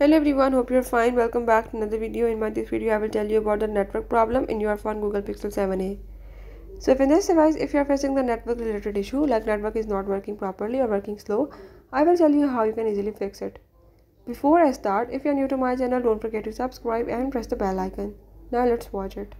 Hello everyone, hope you're fine. Welcome back to another video. In my this video, I will tell you about the network problem in your phone Google Pixel 7a. So if in this device, if you're facing the network related issue like network is not working properly or working slow, I will tell you how you can easily fix it. Before I start, if you're new to my channel, don't forget to subscribe and press the bell icon. Now let's watch it.